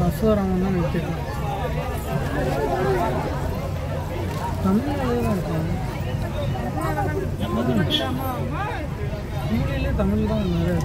bus வரவங்க தான் நிறுத்திக்கலாம் தமிழ்லேயே தமிழ் தான் நிறைய